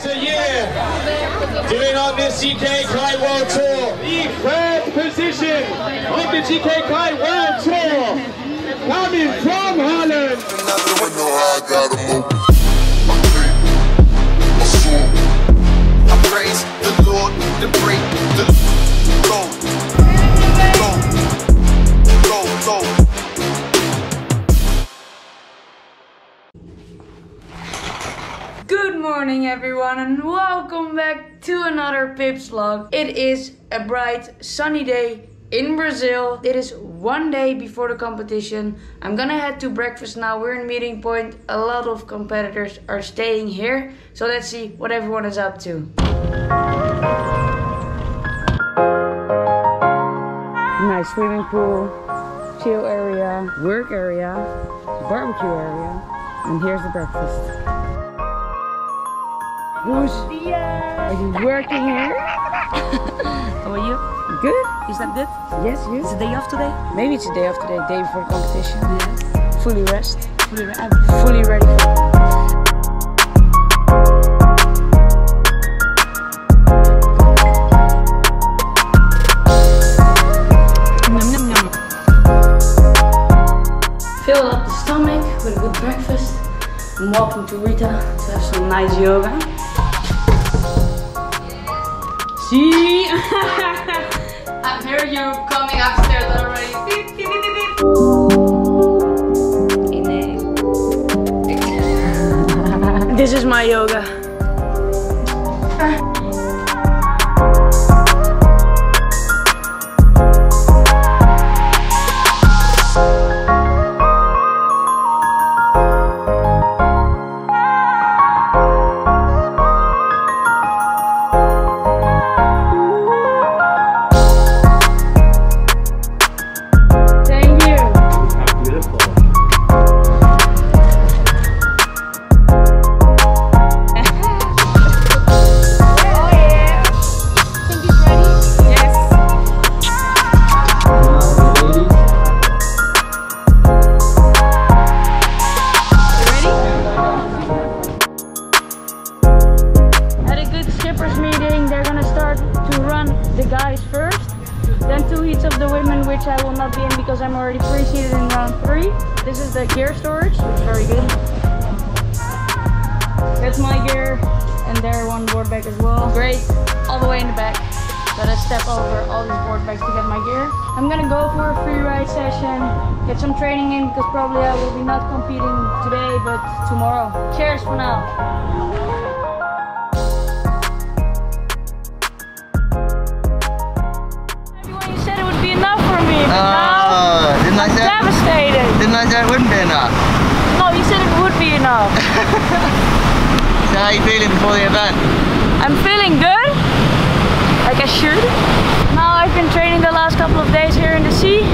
after year doing on this GKA Kite World Tour. The third position of the GKA Kite World Tour coming from Holland. Everyone, and welcome back to another Pips vlog. It is a bright, sunny day in Brazil. It is one day before the competition. I'm gonna head to breakfast now. We're in meeting point. A lot of competitors are staying here, so let's see what everyone is up to. Nice swimming pool, chill area, work area, barbecue area, and here's the breakfast. Who's are you working here? How are you? Good. Is that good? Yes, yes. the day off today? Maybe it's a day after the day before competition. Yes. Fully rest, Fully re- I'm fully ready. For yum. Fill up the stomach with a good breakfast. I'm walking to Rita to have some nice yoga. See? I hear you coming upstairs already. This is my yoga. Because I'm already pre-seated in round three. This is the gear storage, it's very good. That's my gear, and there one board bag as well. Great, all the way in the back. Gotta step over all these board bags to get my gear. I'm gonna go for a free ride session, get some training in because probably I will be not competing today, but tomorrow. Cheers for now. Everyone, you said it would be enough for me, uh, but Oh, didn't now I I'm say? devastated. Didn't I say it wouldn't be enough? No, you said it would be enough. So how you feeling before the event? I'm feeling good, like I should. Now I've been training the last couple of days here in the sea.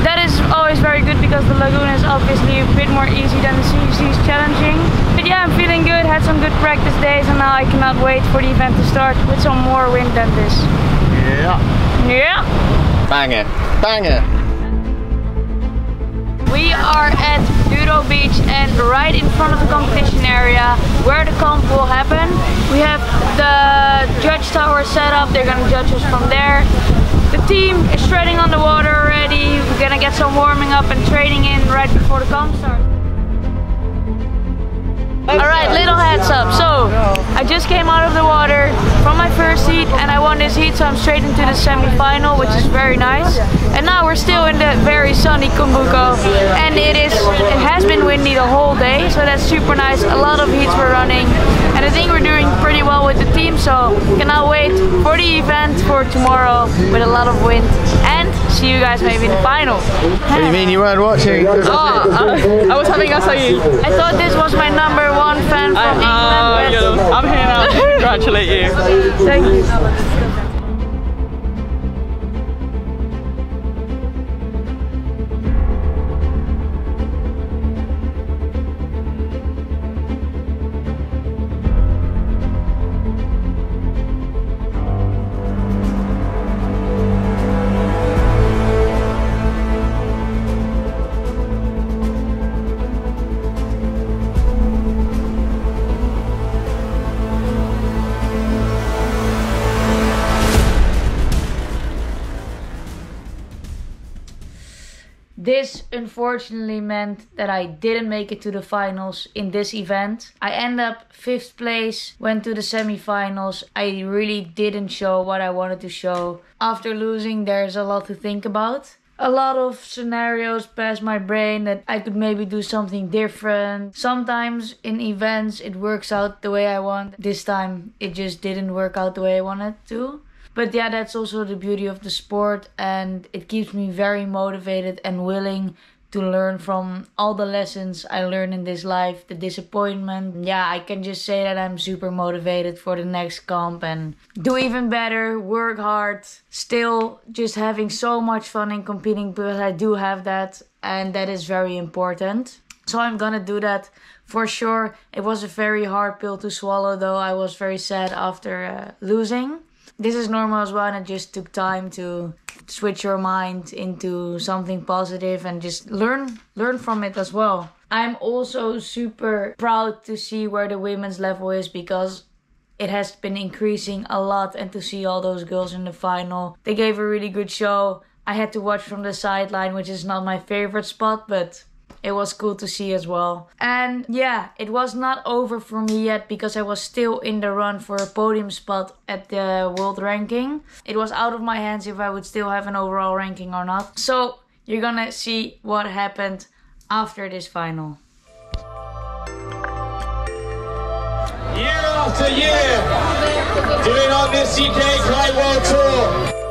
That is always very good because the lagoon is obviously a bit more easy than the sea. The sea is challenging. But yeah, I'm feeling good. Had some good practice days, and now I cannot wait for the event to start with some more wind than this. Yeah. Yeah. Bang it. Bang it. We are at Duro Beach and right in front of the competition area where the comp will happen. We have the judge tower set up, they're gonna judge us from there. The team is shredding on the water already. We're gonna get some warming up and training in right before the comp starts. Alright, little heads up. So, I just came out of the water from my first heat and I won this heat, so I'm straight into the semi-final, which is very nice. And now we're still in the very sunny Cumbuco, and it is it has been windy the whole day, so that's super nice. A lot of heats were running, and I think we're doing pretty well with the team. So, cannot wait for the event for tomorrow with a lot of wind, and see you guys maybe in the final. What do you mean you weren't watching? Oh, uh, I was having a you. I thought this was my number one fan from England. but- I'm here now to congratulate you. Thank you. This unfortunately meant that I didn't make it to the finals in this event. I end up fifth place, went to the semifinals. I really didn't show what I wanted to show. After losing, there's a lot to think about. A lot of scenarios pass my brain that I could maybe do something different. Sometimes in events it works out the way I want. This time it just didn't work out the way I wanted to. But yeah, that's also the beauty of the sport, and it keeps me very motivated and willing to learn from all the lessons I learned in this life, the disappointment. Yeah, I can just say that I'm super motivated for the next comp and do even better, work hard, still just having so much fun in competing because I do have that, and that is very important. So I'm gonna do that for sure. It was a very hard pill to swallow, though. I was very sad after uh, losing this is normal as well and it just took time to switch your mind into something positive and just learn learn from it as well. I'm also super proud to see where the women's level is because it has been increasing a lot and to see all those girls in the final they gave a really good show. I had to watch from the sideline which is not my favorite spot but it was cool to see as well. And yeah, it was not over for me yet because I was still in the run for a podium spot at the world ranking. It was out of my hands if I would still have an overall ranking or not. So you're gonna see what happened after this final. Year after year, doing on this GKA Kite World Tour.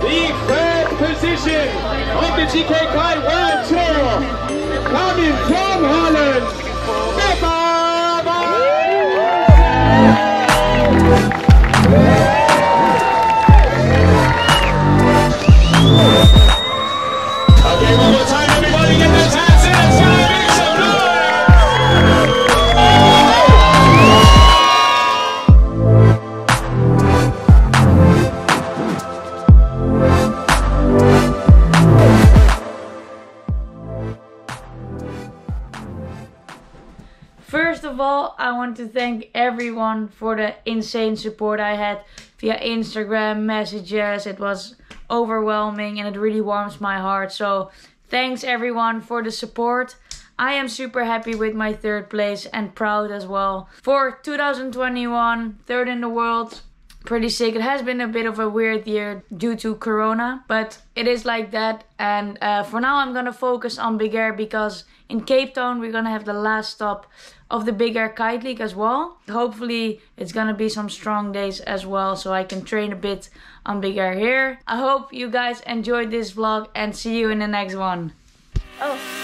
The third position of the GKA Kite World Tour, coming from Holland, I want to thank everyone for the insane support I had via Instagram messages. It was overwhelming and it really warms my heart. So, thanks everyone for the support. I am super happy with my third place and proud as well. For 2021, third in the world, pretty sick. It has been a bit of a weird year due to Corona, but it is like that. And uh, for now, I'm gonna focus on Big Air because in Cape Town we're gonna have the last stop of the Big Air Kite League as well. Hopefully, it's gonna be some strong days as well, so I can train a bit on Big Air here. I hope you guys enjoyed this vlog and see you in the next one. Oh.